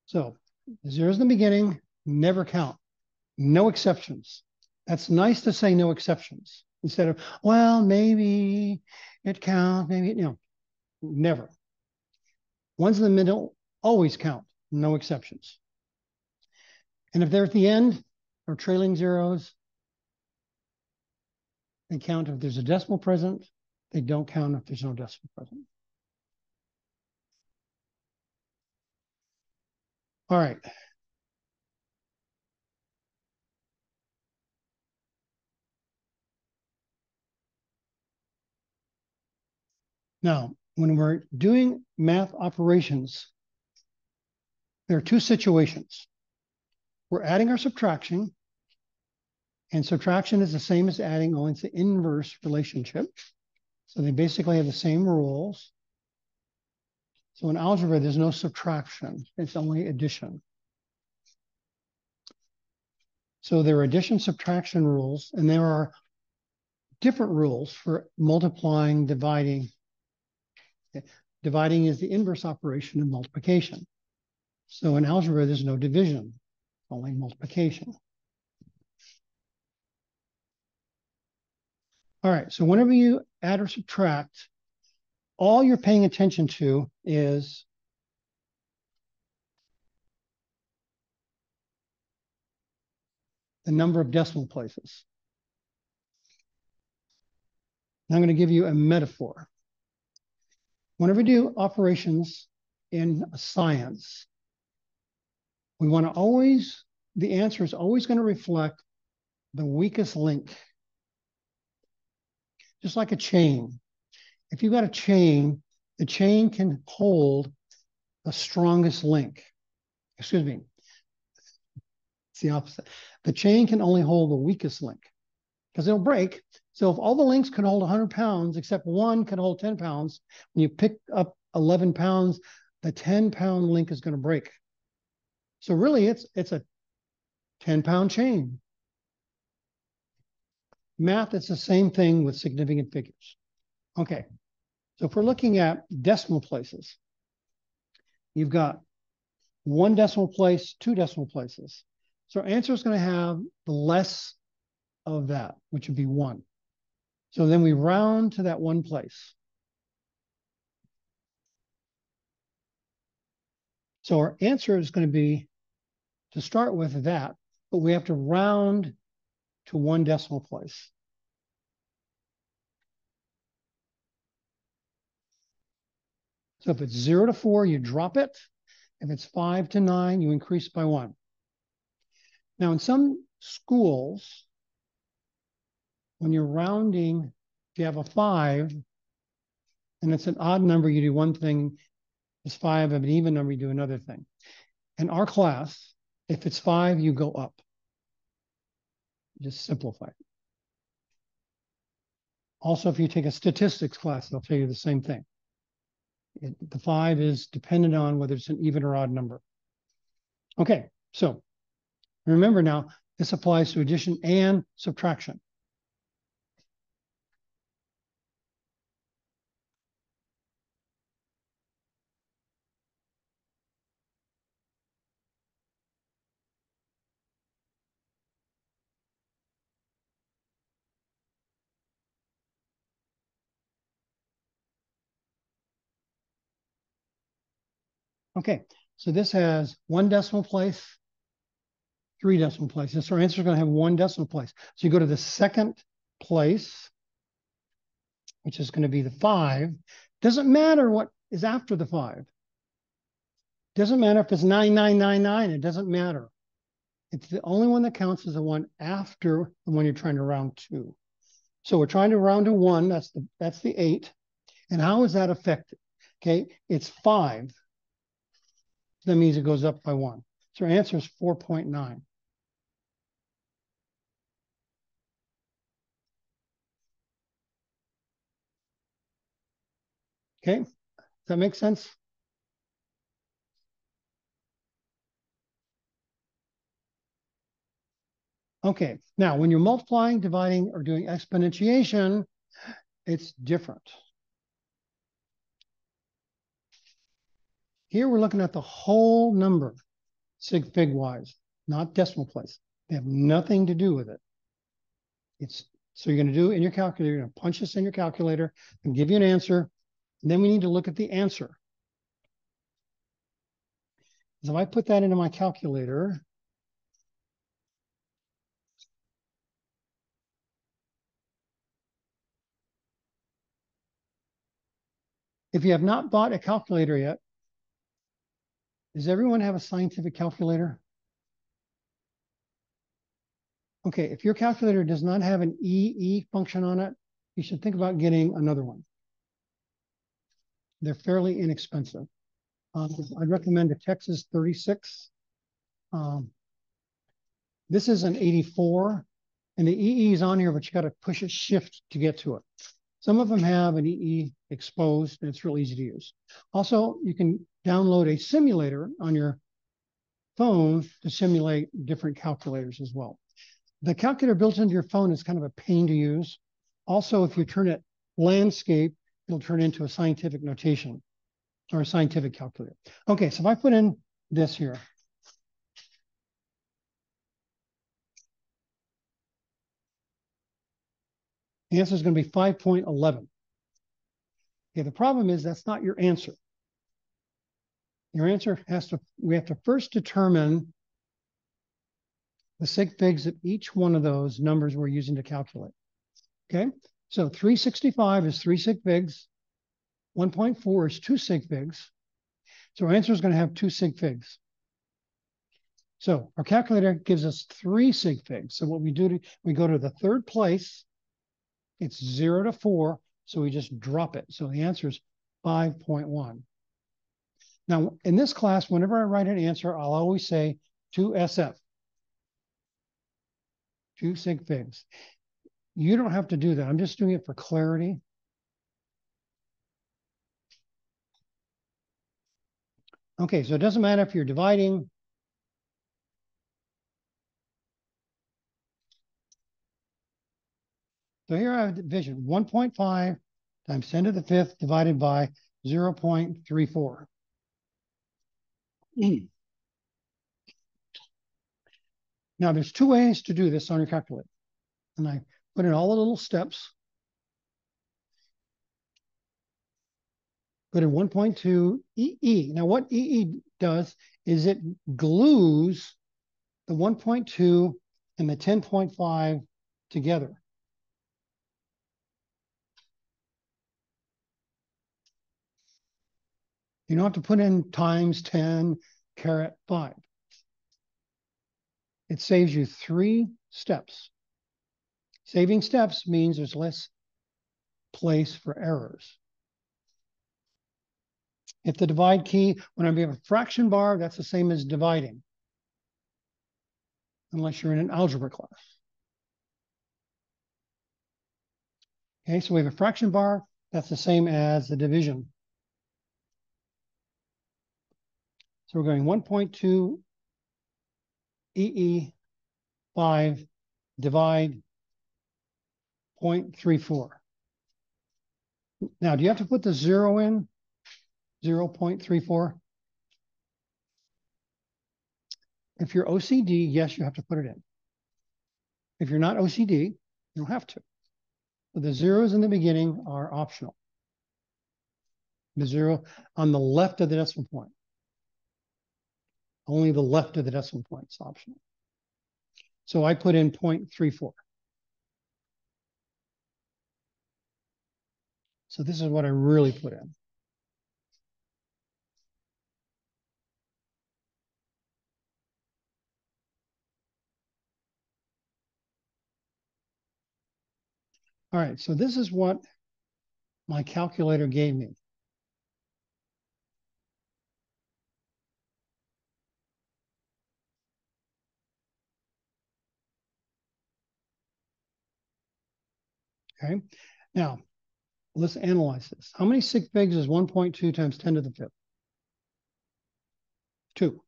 So zeros in the beginning, never count. No exceptions. That's nice to say no exceptions instead of, well, maybe it counts, maybe, you know, never. Ones in the middle always count, no exceptions. And if they're at the end, or trailing zeros. They count if there's a decimal present. They don't count if there's no decimal present. All right. Now, when we're doing math operations, there are two situations. We're adding or subtraction, and subtraction is the same as adding, only it's the inverse relationship. So they basically have the same rules. So in algebra, there's no subtraction, it's only addition. So there are addition subtraction rules, and there are different rules for multiplying, dividing. Dividing is the inverse operation of multiplication. So in algebra, there's no division, only multiplication. All right, so whenever you add or subtract, all you're paying attention to is the number of decimal places. I'm going to give you a metaphor. Whenever we do operations in science, we want to always, the answer is always going to reflect the weakest link just like a chain. If you've got a chain, the chain can hold the strongest link. Excuse me. It's the opposite. The chain can only hold the weakest link because it'll break, So if all the links can hold 100 pounds, except one can hold 10 pounds, when you pick up 11 pounds, the 10 pound link is going to break. So really it's, it's a 10 pound chain. Math, it's the same thing with significant figures. Okay, so if we're looking at decimal places, you've got one decimal place, two decimal places. So our answer is going to have the less of that, which would be one. So then we round to that one place. So our answer is going to be to start with that, but we have to round to one decimal place. So if it's zero to four, you drop it. If it's five to nine, you increase by one. Now, in some schools, when you're rounding, if you have a five and it's an odd number, you do one thing. It's five of an even number, you do another thing. In our class, if it's five, you go up. Just simplify it. Also, if you take a statistics class, they'll tell you the same thing. It, the five is dependent on whether it's an even or odd number. Okay, so remember now, this applies to addition and subtraction. Okay, so this has one decimal place, three decimal places. So our answer is going to have one decimal place. So you go to the second place, which is going to be the five. Doesn't matter what is after the five. Doesn't matter if it's 9999, it doesn't matter. It's the only one that counts is the one after the one you're trying to round to. So we're trying to round to one, that's the that's the eight. And how is that affected? Okay, it's five that means it goes up by one. So our answer is 4.9. Okay, does that make sense? Okay, now when you're multiplying, dividing, or doing exponentiation, it's different. Here we're looking at the whole number, sig fig wise, not decimal place. They have nothing to do with it. It's so you're going to do in your calculator, you're going to punch this in your calculator and give you an answer. And then we need to look at the answer. So if I put that into my calculator, if you have not bought a calculator yet, does everyone have a scientific calculator? Okay, if your calculator does not have an EE function on it, you should think about getting another one. They're fairly inexpensive. Um, I'd recommend a Texas 36. Um, this is an 84, and the EE is on here, but you got to push a shift to get to it. Some of them have an EE exposed, and it's real easy to use. Also, you can download a simulator on your phone to simulate different calculators as well. The calculator built into your phone is kind of a pain to use. Also, if you turn it landscape, it'll turn into a scientific notation or a scientific calculator. Okay, so if I put in this here, The answer is going to be 5.11. Okay, the problem is that's not your answer. Your answer has to, we have to first determine the sig figs of each one of those numbers we're using to calculate. Okay, so 365 is three sig figs. 1.4 is two sig figs. So our answer is going to have two sig figs. So our calculator gives us three sig figs. So what we do, we go to the third place it's zero to four, so we just drop it. So the answer is 5.1. Now, in this class, whenever I write an answer, I'll always say 2SF, two sig figs. You don't have to do that. I'm just doing it for clarity. Okay, so it doesn't matter if you're dividing. So here I have division 1.5 times 10 to the fifth divided by 0.34. Now there's two ways to do this on your calculator. And I put in all the little steps. Put in 1.2 EE. Now what EE does is it glues the 1.2 and the 10.5 together. You don't have to put in times 10 caret 5. It saves you three steps. Saving steps means there's less place for errors. If the divide key, when I have a fraction bar, that's the same as dividing, unless you're in an algebra class. Okay, so we have a fraction bar, that's the same as the division. So we're going 1.2 EE 5 divide 0.34. Now, do you have to put the zero in? 0.34? If you're OCD, yes, you have to put it in. If you're not OCD, you don't have to. But the zeros in the beginning are optional. The zero on the left of the decimal point. Only the left of the decimal point is optional. So I put in 0.34. So this is what I really put in. All right, so this is what my calculator gave me. Okay, now let's analyze this. How many sig figs is 1.2 times 10 to the fifth? Two.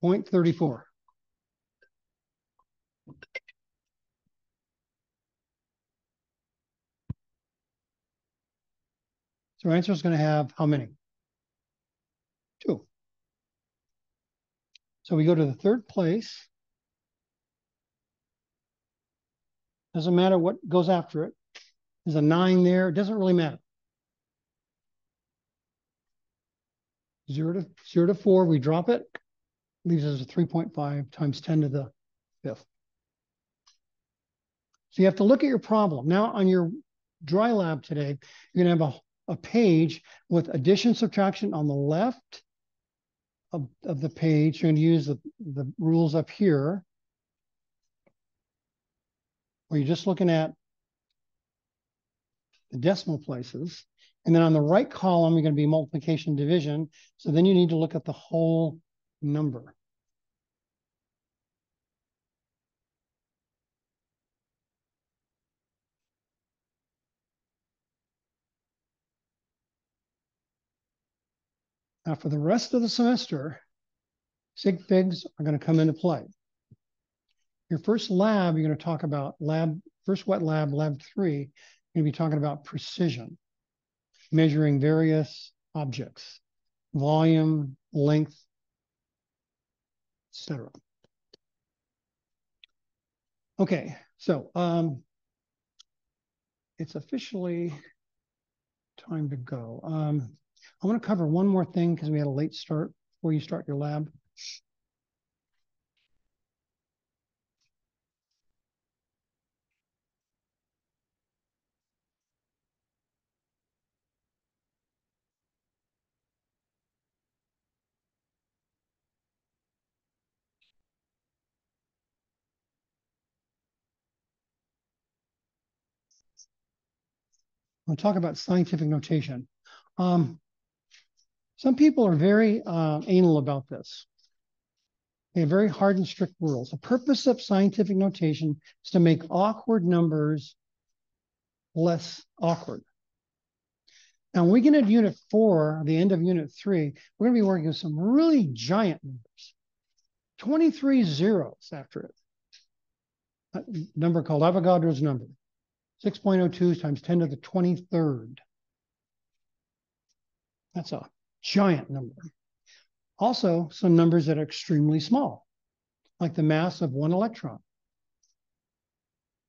Point 34. So our answer is going to have how many? Two. So we go to the third place. Doesn't matter what goes after it. There's a nine there. It doesn't really matter. Zero to zero to four, we drop it. Leaves us a 3.5 times 10 to the fifth. So you have to look at your problem. Now on your dry lab today, you're gonna have a, a page with addition, subtraction on the left of, of the page. You're going to use the, the rules up here where you're just looking at the decimal places. And then on the right column, you're going to be multiplication division. So then you need to look at the whole number. Now for the rest of the semester, sig figs are going to come into play. Your first lab, you're going to talk about lab, first wet lab, lab three, you're going to be talking about precision, measuring various objects, volume, length, etc. Okay, so um, it's officially time to go. Um, I want to cover one more thing because we had a late start before you start your lab. We'll talk about scientific notation. Um, some people are very uh, anal about this. They have very hard and strict rules. The purpose of scientific notation is to make awkward numbers less awkward. Now, when we get into unit four, the end of unit three, we're going to be working with some really giant numbers. 23 zeros after it. A number called Avogadro's number. 6.02 times 10 to the 23rd. That's a giant number. Also, some numbers that are extremely small, like the mass of one electron.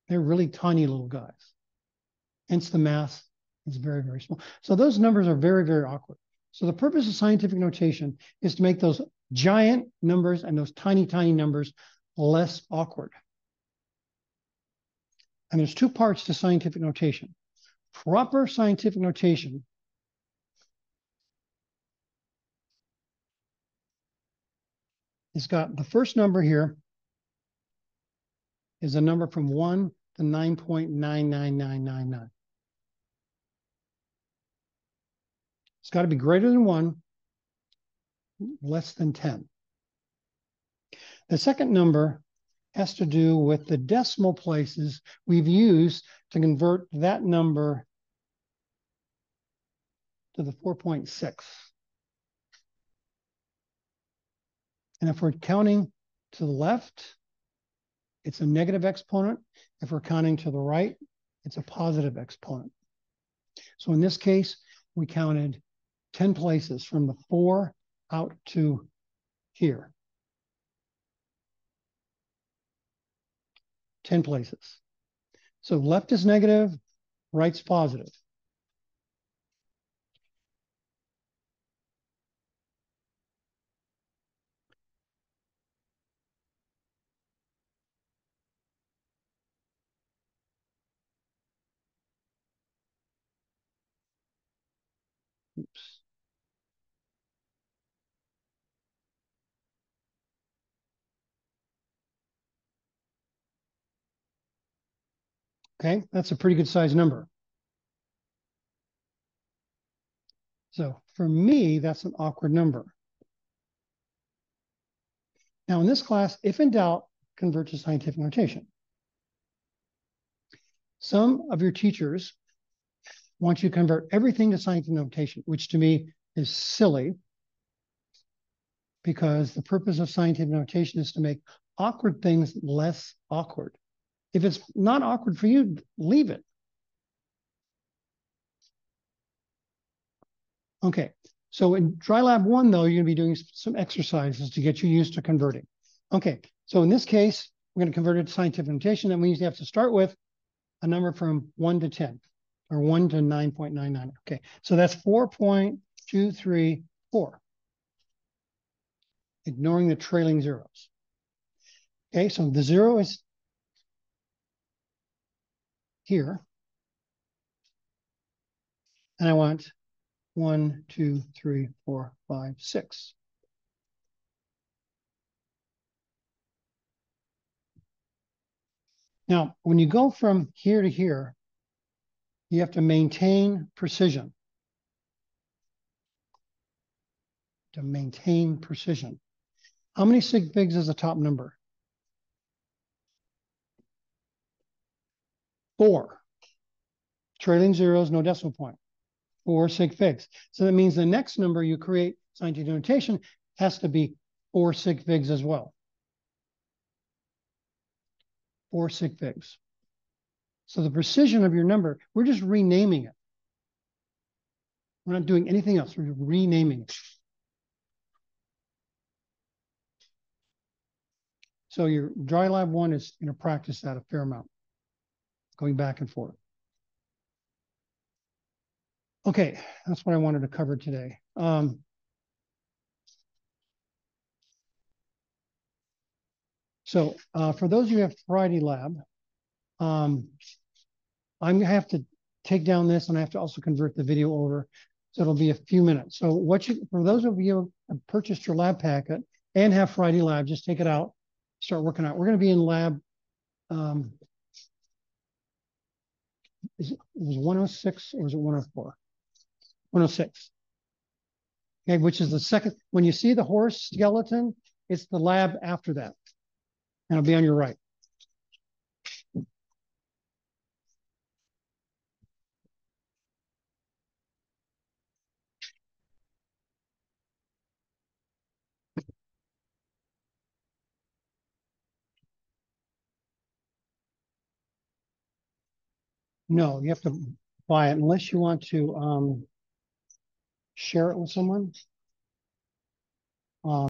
They're really tiny little guys. Hence the mass is very, very small. So those numbers are very, very awkward. So the purpose of scientific notation is to make those giant numbers and those tiny, tiny numbers less awkward. And there's two parts to scientific notation. Proper scientific notation has got the first number here is a number from 1 to 9.99999. It's got to be greater than 1, less than 10. The second number has to do with the decimal places we've used to convert that number to the 4.6. And if we're counting to the left, it's a negative exponent. If we're counting to the right, it's a positive exponent. So in this case, we counted 10 places from the 4 out to here. 10 places. So left is negative, right's positive. Oops. Okay, that's a pretty good size number. So for me, that's an awkward number. Now in this class, if in doubt, convert to scientific notation. Some of your teachers want you to convert everything to scientific notation, which to me is silly because the purpose of scientific notation is to make awkward things less awkward. If it's not awkward for you, leave it. Okay, so in dry lab one, though, you're gonna be doing some exercises to get you used to converting. Okay, so in this case, we're gonna convert it to scientific notation. That means you have to start with a number from one to 10 or 1 to 9.99. Okay, so that's 4.234, ignoring the trailing zeros. Okay, so the zero is here. And I want one, two, three, four, five, six. Now, when you go from here to here, you have to maintain precision. To maintain precision. How many sig figs is the top number? Four. Trailing zeros, no decimal point. Four sig figs. So that means the next number you create scientific notation has to be four sig figs as well. Four sig figs. So the precision of your number, we're just renaming it. We're not doing anything else. We're renaming it. So your dry lab one is going to practice that a fair amount, going back and forth. Okay, that's what I wanted to cover today. Um, so uh, for those of you who have Friday lab, um, I'm gonna have to take down this and I have to also convert the video over. So it'll be a few minutes. So what you, for those of you who have purchased your lab packet and have Friday lab, just take it out, start working out. We're gonna be in lab, um, is it, was 106 or was it 104? 106. Okay, which is the second, when you see the horse skeleton, It's the lab after that. And it'll be on your right. No, you have to buy it unless you want to, um, share it with someone.